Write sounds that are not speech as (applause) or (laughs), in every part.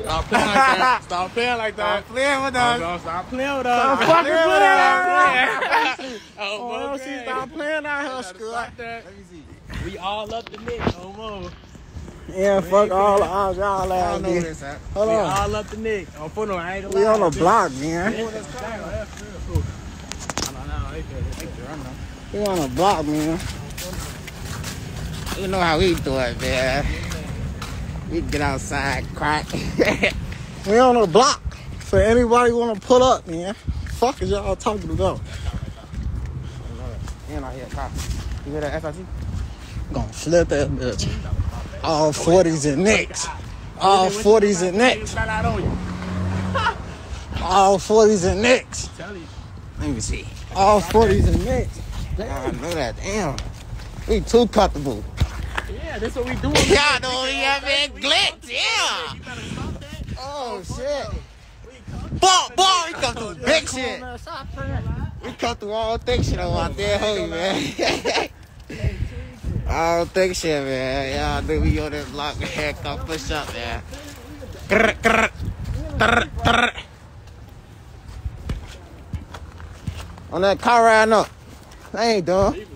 Stop playing like that. (laughs) Stop playing like that. Stop playing with us. Stop, stop playing with us. Stop fucking Stop playing. playing. (laughs) Oh, Oh, okay. she stop playing out here, Gotta Scott. stop that. Let me see. We all up the Nick, no more. Yeah, fuck all the odds y'all I ass don't know this, huh? Hold we on. all up the Nick. Oh, for no, I ain't gonna We on the block, man. That's fine. That's real cool. I know, I know. They feel- they feel- I know. We on the block, man. You know how we do it, man. We get outside, crack. (laughs) we on the block. So anybody want to pull up, man? Fuck is y'all talking about? And I hear a cop. You hear that FIT? Gonna flip that bitch. All 40s and nicks. All 40s and nicks. Shout out on you. All 40s and nicks. Let me see. All 40s and nicks. I know that. Damn. We too comfortable. Yeah, that's what we doing. Y'all don't even have it glitch. Yeah. You better stop that. Oh, shit. Boy, boy, we come through big shit. We come through all thick shit over out there, homie, man. (laughs) all thick shit, man. Y'all think we on this block, man. Come push up, man. Grr, grr, grr, grr. On that car riding up. I ain't doing.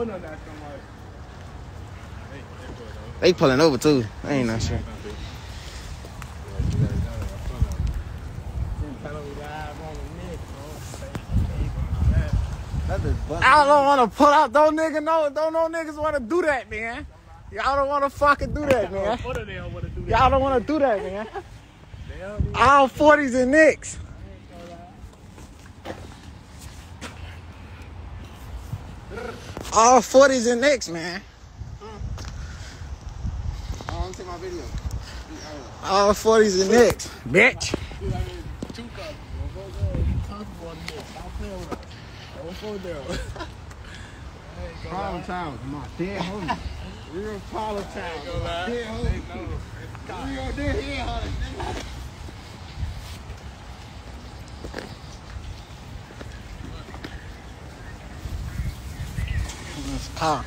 No, that's. They pulling over too. I ain't not sure. I don't want to pull out. Don't nigga know. Don't no niggas want to do that, man. Y'all don't want to fucking do that, man. What do they want to do? Y'all don't want to do that, man. All 40s and nicks. All 40s and nicks, man. I want to take my video. All 40s and nicks. Bitch. Two cups. Don't go there. Comfortable on the Stop playing with us. Don't go there. Problem Town, my dead homie. Real problem Dead homie. Real dead here, honey. This car.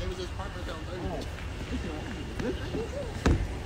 It was parked right down there. That.